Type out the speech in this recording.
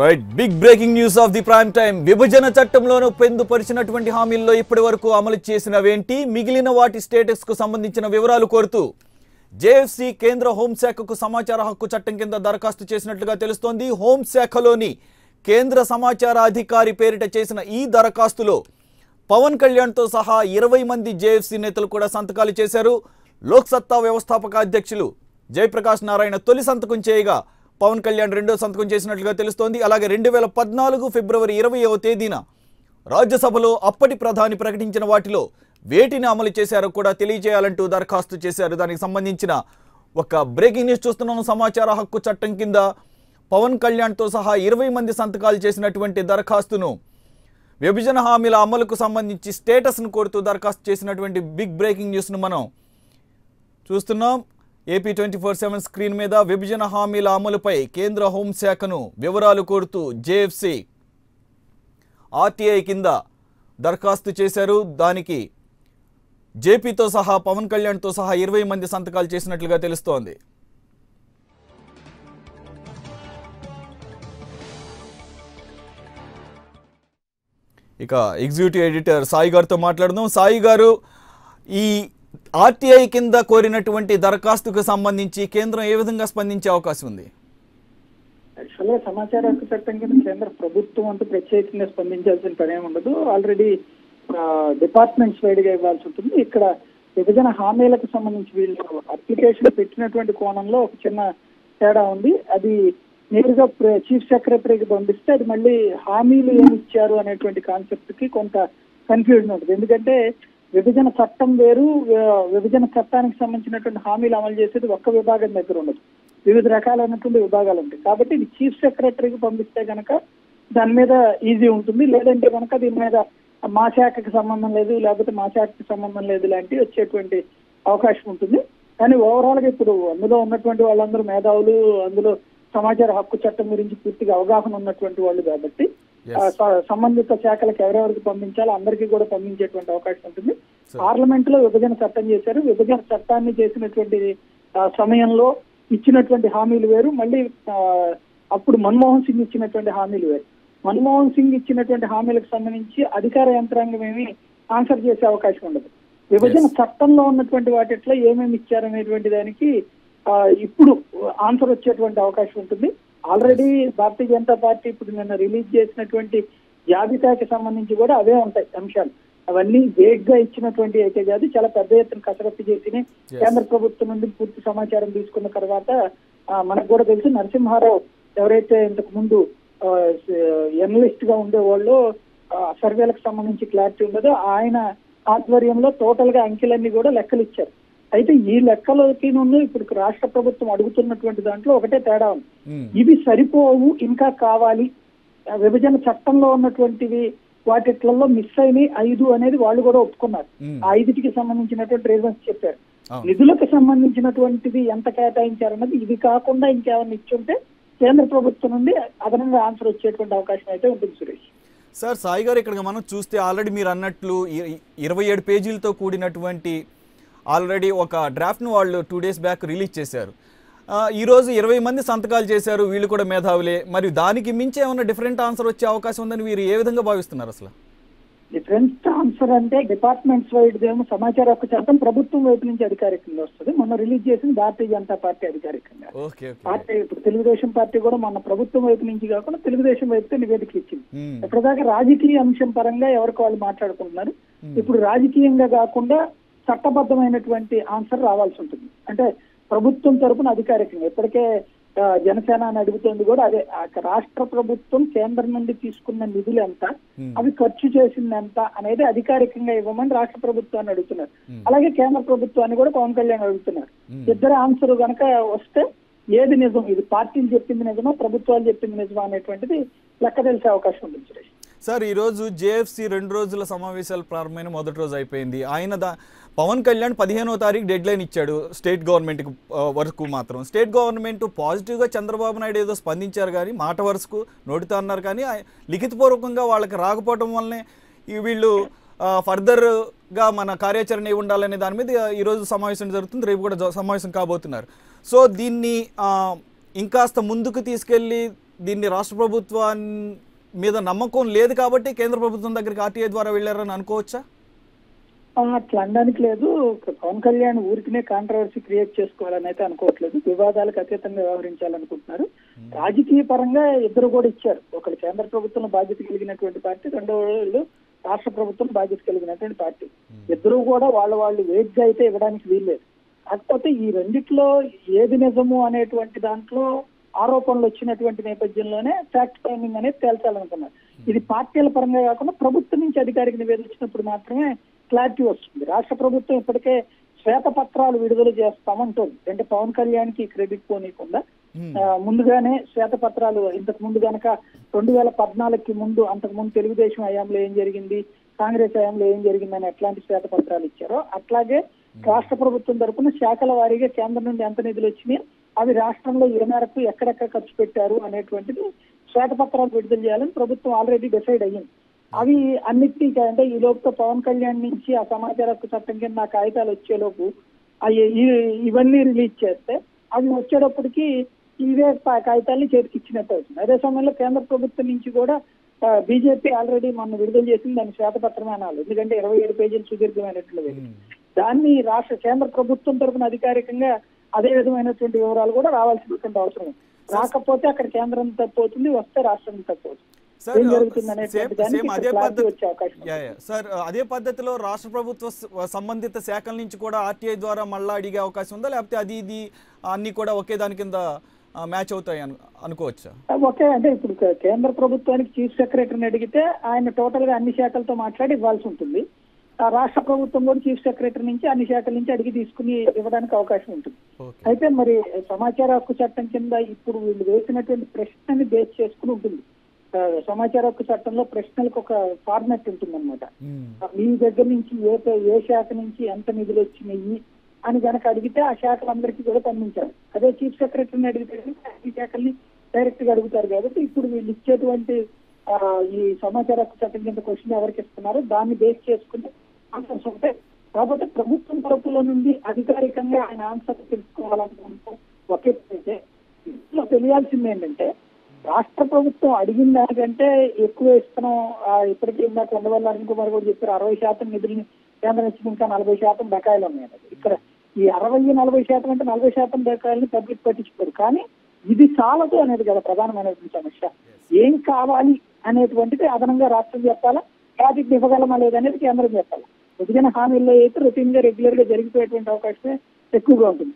Right big breaking news of the prime time విభజన చట్టంలోనూ పొందుపరిచినటువంటి హామీల్లో ఇప్పటి వరకు అమలు చేసినవేంటి? మిగిలిన వాటి స్టేటస్కు సంబంధించిన వివరాలు కోరుతూ జేఎఫ్సీ కేంద్ర హోంశాఖకు సమాచార హక్కు చట్టం కింద దరఖాస్తు చేసినట్లుగా తెలుస్తోంది. హోంశాఖలోని కేంద్ర సమాచార అధికారి పేరిట చేసిన ఈ దరఖాస్తులో పవన్ కళ్యాణ్తో సహా ఇరవై మంది జేఎఫ్సీ నేతలు కూడా సంతకాలు చేశారు. లోక్సత్తా వ్యవస్థాపక అధ్యక్షులు జయప్రకాష్ నారాయణ తొలి సంతకం చేయగా పవన్ కళ్యాణ్ రెండో సంతకం చేసినట్లుగా తెలుస్తోంది. అలాగే రెండు వేల పద్నాలుగు ఫిబ్రవరి ఇరవైవ తేదీన రాజ్యసభలో అప్పటి ప్రధాని ప్రకటించిన వాటిలో వేటిని అమలు చేశారో కూడా తెలియజేయాలంటూ దరఖాస్తు చేశారు. దానికి సంబంధించిన ఒక బ్రేకింగ్ న్యూస్ చూస్తున్నాం సమాచార హక్కు చట్టం కింద పవన్ కళ్యాణ్తో సహా ఇరవై మంది సంతకాలు చేసినటువంటి దరఖాస్తును విభజన హామీల అమలుకు సంబంధించి స్టేటస్ను కోరుతూ దరఖాస్తు చేసినటువంటి బిగ్ బ్రేకింగ్ న్యూస్ను మనం చూస్తున్నాం. AP twenty four seven screen మీద విభజన హామీల అమలుపై కేంద్ర హోంశాఖను వివరాలు కోరుతూ జేఎఫ్సి ఆర్టీఐ కింద దరఖాస్తు చేశారు. దానికి జేపీతో సహా పవన్ కళ్యాణ్తో సహా ఇరవై మంది సంతకాలు చేసినట్లుగా తెలుస్తోంది. ఇక ఎగ్జిక్యూటివ్ ఎడిటర్ సాయి గారితో మాట్లాడదాం. సాయి గారు ఈ ఆర్టీఐ కింద కోరినటువంటి దరఖాస్తుకు సంబంధించి కేంద్రం ఏ విధంగా స్పందించే అవకాశం ఉంది? యాక్చువల్గా సమాచార హక్కు చట్టం కింద కేంద్ర ప్రభుత్వం అంటూ ప్రత్యేకంగా స్పందించాల్సిన పని ఉండదు. ఆల్రెడీ డిపార్ట్మెంట్స్ వైడ్గా ఇవ్వాల్సి ఉంటుంది. ఇక్కడ విభజన హామీలకు సంబంధించి వీళ్ళు అప్లికేషన్ పెట్టినటువంటి కోణంలో ఒక చిన్న తేడా ఉంది. అది నేరుగా ప్ర- చీఫ్ సెక్రటరీకి పంపిస్తే అది మళ్ళీ హామీలు ఏమి ఇచ్చారు అనేటువంటి కాన్సెప్ట్కి కొంత కన్ఫ్యూజన్ ఉంటుంది. ఎందుకంటే విభజన చట్టం వేరు విభజన చట్టానికి సంబంధించినటువంటి హామీలు అమలు చేసేది ఒక్క విభాగం దగ్గర ఉండదు. వివిధ రకాలైనటువంటి విభాగాలు ఉంటాయి. కాబట్టి ఇది చీఫ్ సెక్రటరీకి పంపిస్తే కనుక దాని మీద ఈజీ ఉంటుంది. లేదంటే కనుక దీని మీద మా శాఖకి సంబంధం లేదు లేకపోతే మా శాఖకి సంబంధం లేదు లాంటివి వచ్చేటువంటి అవకాశం ఉంటుంది. కానీ ఓవరాల్గా ఇప్పుడు అందులో ఉన్నటువంటి వాళ్ళందరూ మేధావులు అందులో సమాచార హక్కు చట్టం గురించి పూర్తిగా అవగాహన ఉన్నటువంటి వాళ్ళు కాబట్టి సంబంధిత శాఖలకు ఎవరెవరికి పంపించాలో అందరికీ కూడా పంపించేటువంటి అవకాశం ఉంటుంది. పార్లమెంట్లో విభజన చట్టం చేశారు. విభజన చట్టాన్ని చేసినటువంటి సమయంలో ఇచ్చినటువంటి హామీలు వేరు. మళ్ళీ అప్పుడు మన్మోహన్ సింగ్ ఇచ్చినటువంటి హామీలు వేరు. మన్మోహన్ సింగ్ ఇచ్చినటువంటి హామీలకు సంబంధించి అధికార యంత్రాంగం ఏమి ఆన్సర్ చేసే అవకాశం ఉండదు. విభజన. చట్టంలో ఉన్నటువంటి వాటిట్లో ఏమేమి ఇచ్చారనేటువంటి దానికి ఆ, ఇప్పుడు ఆన్సర్ వచ్చేటువంటి అవకాశం ఉంటుంది. ఆల్రెడీ భారతీయ జనతా పార్టీ ఇప్పుడు నిన్న రిలీజ్ చేసినటువంటి జాబితాకి సంబంధించి కూడా అవే ఉంటాయి అంశాలు. అవన్నీ వేగ్గా ఇచ్చినటువంటి అయితే కాదు చాలా పెద్ద ఎత్తున కసరత్తు చేసి కేంద్ర ప్రభుత్వం నుండి పూర్తి సమాచారం తీసుకున్న తర్వాత మనకు కూడా తెలుసు నరసింహారావు ఎవరైతే ఇంతకు ముందు ఎనలిస్ట్గా ఉండేవాళ్ళు ఆ, సర్వేలకు సంబంధించి క్లారిటీ ఉండదో ఆయన ఆధ్వర్యంలో టోటల్గా అంకెలన్నీ కూడా లెక్కలు ఇచ్చారు. అయితే ఈ లెక్కలకి నుండి ఇప్పుడు రాష్ట్ర ప్రభుత్వం అడుగుతున్నటువంటి దాంట్లో ఒకటే తేడా ఉంది. ఇవి సరిపోవు ఇంకా కావాలి విభజన చట్టంలో ఉన్నటువంటివి వాటిట్లలో మిస్ అయినాయి ఐదు అనేది వాళ్ళు కూడా ఒప్పుకున్నారు. ఆ ఐదుటికి సంబంధించినటువంటి రీజన్స్ చెప్పారు. నిధులకు సంబంధించినటువంటిది ఎంత కేటాయించారన్నది ఇది కాకుండా ఇంకేమైనా ఇచ్చుంటే కేంద్ర ప్రభుత్వం నుండి అదనంగా ఆన్సర్ వచ్చేటువంటి అవకాశం అయితే ఉంటుంది సురేష్ సార్ సాయి గారు ఇక్కడ మనం చూస్తే ఆల్రెడీ మీరు అన్నట్లు ఇరవై ఏడు పేజీలతో కూడినటువంటి ఆల్రెడీ ఒక డ్రాఫ్ట్ను వాళ్ళు టూ డేస్ బ్యాక్ రిలీజ్ చేశారు. ఈరోజు ఇరవై మంది సంతకాలు చేశారు వీళ్ళు కూడా మేధావులే. మరి దానికి మించి ఏమైనా డిఫరెంట్ ఆన్సర్ వచ్చే అవకాశం ఉందని మీరు ఏ విధంగా భావిస్తున్నారు అసలు? డిఫరెంట్ ఆన్సర్ అంటే డిపార్ట్మెంట్స్ వైడ్ ఏమో సమాచార హక్కు చట్టం ప్రభుత్వం వైపు నుంచి అధికారికంగా వస్తుంది. మొన్న రిలీజ్ చేసింది భారతీయ జనతా పార్టీ అధికారికంగా. పార్టీ ఇప్పుడు తెలుగుదేశం పార్టీ కూడా మొన్న ప్రభుత్వం వైపు నుంచి కాకుండా తెలుగుదేశం వైపుతో నివేదిక ఇచ్చింది. ఇప్పటిదాకా రాజకీయ అంశం పరంగా ఎవరికి వాళ్ళు మాట్లాడుకుంటున్నారు. Hmm. ఇప్పుడు రాజకీయంగా కాకుండా చట్టబద్ధమైనటువంటి ఆన్సర్ రావాల్సి ఉంటుంది. అంటే ప్రభుత్వం తరపున అధికారికంగా ఇప్పటికే జనసేన అని అడుగుతోంది కూడా అదే రాష్ట్ర ప్రభుత్వం కేంద్రం నుండి తీసుకున్న నిధులు ఎంత. అవి ఖర్చు చేసింది ఎంత అనేది అధికారికంగా ఇవ్వమని రాష్ట్ర ప్రభుత్వాన్ని అడుగుతున్నారు. అలాగే కేంద్ర ప్రభుత్వాన్ని కూడా పవన్ కళ్యాణ్ అడుగుతున్నారు. ఇద్దరు ఆన్సర్ కనుక వస్తే ఏది నిజం? ఇది పార్టీలు చెప్పింది నిజమా? ప్రభుత్వాలు చెప్పింది నిజమా? అనేటువంటిది లెక్క తెలిసే అవకాశం ఉంటుంది సురేష్. సార్ ఈరోజు జేఎఫ్సి రెండు రోజుల సమావేశాలు ప్రారంభమైన మొదటి రోజు అయిపోయింది. ఆయన దా పవన్ కళ్యాణ్ పదిహేనో తారీఖు డెడ్ లైన్ ఇచ్చాడు స్టేట్ గవర్నమెంట్కి వరకు మాత్రం. స్టేట్ గవర్నమెంట్ పాజిటివ్గా చంద్రబాబు నాయుడు ఏదో స్పందించారు కానీ మాట వరుసకు నోటితో అన్నారు కానీ లిఖితపూర్వకంగా వాళ్ళకి రాకపోవడం వల్లనే వీళ్ళు ఫర్దర్గా మన కార్యాచరణ ఏమి ఉండాలనే దాని మీద ఈరోజు సమావేశం జరుగుతుంది. రేపు కూడా సమావేశం కాబోతున్నారు. సో దీన్ని ఇంకాస్త ముందుకు తీసుకెళ్ళి దీన్ని రాష్ట్ర ప్రభుత్వాన్ని మీద నమ్మకం లేదు కాబట్టి కేంద్ర ప్రభుత్వం దగ్గరికి ఆర్టీఐ ద్వారా వెళ్ళారని అనుకోవచ్చా? అట్లా అనడానికి లేదు. పవన్ కళ్యాణ్ ఊరికినే కాంట్రవర్సీ క్రియేట్ చేసుకోవాలని అయితే అనుకోవట్లేదు. వివాదాలకు అతీతంగా వ్యవహరించాలనుకుంటున్నారు. రాజకీయ పరంగా ఇద్దరు కూడా ఇచ్చారు. ఒకరు కేంద్ర ప్రభుత్వం బాధ్యత కలిగినటువంటి పార్టీ రెండో వాళ్ళు రాష్ట్ర ప్రభుత్వం బాధ్యత కలిగినటువంటి పార్టీ. ఇద్దరు కూడా వాళ్ళ వాళ్ళు వేగ్గా అయితే ఇవ్వడానికి వీల్లేదు. కాకపోతే ఈ రెండిట్లో ఏది నిజము అనేటువంటి దాంట్లో ఆరోపణలు వచ్చినటువంటి నేపథ్యంలోనే ఫ్యాక్ట్ ఫైండింగ్ అనేది తేల్చాలనుకున్నారు. ఇది పార్టీల పరంగా కాకుండా ప్రభుత్వం నుంచి అధికారిక నివేదిక వచ్చినప్పుడు మాత్రమే క్లారిటీ వస్తుంది. రాష్ట్ర ప్రభుత్వం ఇప్పటికే శ్వేతపత్రాలు విడుదల చేస్తామంటుంది. అంటే పవన్ కళ్యాణ్కి క్రెడిట్ పోనీయకుండా ఆ, ముందుగానే శ్వేతపత్రాలు ఇంతకు ముందు గనక రెండు వేల పద్నాలుగుకి ముందు అంతకు ముందు తెలుగుదేశం హయాంలో ఏం జరిగింది కాంగ్రెస్ హయాంలో ఏం జరిగిందని ఎట్లాంటి శ్వేతపత్రాలు ఇచ్చారో అట్లాగే రాష్ట్ర ప్రభుత్వం తరపున శాఖల వారీగా కేంద్రం నుండి ఎంత నిధులు వచ్చినాయి అవి రాష్ట్రంలో ఏ మేరకు ఎక్కడెక్కడ ఖర్చు పెట్టారు అనేటువంటిది శ్వేతపత్రాలు విడుదల చేయాలని ప్రభుత్వం ఆల్రెడీ డిసైడ్ అయ్యింది. అవి అన్నిటినీ అంటే ఈ లోపుతో పవన్ కళ్యాణ్ నుంచి ఆ సమాచార హక్కు చట్టం కింద ఆ కాగితాలు వచ్చేలోపు ఇవన్నీ రిలీజ్ చేస్తే అవి వచ్చేటప్పటికి ఇవే కాగితాల్ని చేతికి ఇచ్చినట్టు అవుతుంది. అదే సమయంలో కేంద్ర ప్రభుత్వం నుంచి కూడా బీజేపీ ఆల్రెడీ మొన్న విడుదల చేసింది దాని శ్వేతపత్రమే అనాలి ఎందుకంటే ఇరవై ఏడు పేజీలు సుదీర్ఘమైనట్లు దాన్ని రాష్ట్ర కేంద్ర ప్రభుత్వం తరపున అధికారికంగా అదే విధమైనటువంటి వివరాలు కూడా రావాల్సినటువంటి అవసరం. రాకపోతే అక్కడ కేంద్రం తప్పు అవుతుంది వస్తే రాష్ట్రం తప్పు అవుతుంది సార్ అదే పద్ధతిలో రాష్ట్ర ప్రభుత్వ సంబంధిత శాఖల నుంచి కూడా ఆర్టీఐ ద్వారా మళ్ళా అడిగే అవకాశం ఉందా? లేకపోతే అది ఇది అన్ని కూడా ఒకే దాని కింద మ్యాచ్ అవుతాయి అను అనుకోవచ్చా? ఓకే అంటే ఇప్పుడు కేంద్ర ప్రభుత్వానికి చీఫ్ సెక్రటరీని అడిగితే ఆయన టోటల్గా అన్ని శాఖలతో మాట్లాడి ఇవ్వాల్సి ఉంటుంది. రాష్ట్ర ప్రభుత్వం కూడా చీఫ్ సెక్రటరీ నుంచి అన్ని శాఖల నుంచి అడిగి తీసుకుని ఇవ్వడానికి అవకాశం ఉంటుంది. అయితే మరి సమాచార హక్కు చట్టం కింద ఇప్పుడు వీళ్ళు వేసినటువంటి ప్రశ్నని బేస్ చేసుకుని ఉంటుంది. సమాచార హక్కు చట్టంలో ప్రశ్నలకు ఒక ఫార్మాట్ ఉంటుంది మీ దగ్గర నుంచి ఏ ఏ శాఖ నుంచి ఎంత నిధులు వచ్చినాయి అని కనుక అడిగితే ఆ శాఖలందరికీ కూడా పంపించాలి. అదే చీఫ్ సెక్రటరీని అడిగితే ఈ శాఖల్ని డైరెక్ట్గా అడుగుతారు కాబట్టి ఇప్పుడు వీళ్ళు ఇచ్చేటువంటి ఈ సమాచార హక్కు చట్టం కింద క్వశ్చన్ ఎవరికి ఇస్తున్నారో దాన్ని బేస్ చేసుకుని ఆన్సర్స్ ఉంటాయి కాబట్టి ప్రభుత్వం తరపులో నుండి అధికారికంగా ఆయన ఆన్సర్ తెలుసుకోవాలనుకుంటే ఒకే అయితే ఇందులో తెలియాల్సింది ఏంటంటే రాష్ట్ర ప్రభుత్వం అడిగిన దానికంటే ఎక్కువ ఇస్తున్నాం ఇప్పటికీ ఇందాక ఉండవల్ల అరుణ్ కుమార్ కూడా చెప్పారు అరవై శాతం నిధుల్ని కేంద్రం ఇచ్చింది ఇంకా నలభై శాతం బకాయిలు ఉన్నాయి. ఇక్కడ ఈ అరవై నలభై శాతం అంటే నలభై శాతం బకాయిల్ని పబ్లిక్ పట్టించుకోరు కానీ ఇది చాలదు అనేది కదా ప్రధానమైనటువంటి సమస్య. ఏం కావాలి అనేటువంటిది అదనంగా రాష్ట్రం చెప్పాలా? ప్రాజెక్ట్ ఇవ్వగలమా లేదనేది కేంద్రం చెప్పాలి. విభజన హామీల్లో అయితే రొటీన్గా రెగ్యులర్గా జరిగిపోయేటువంటి అవకాశమే ఎక్కువగా ఉంటుంది.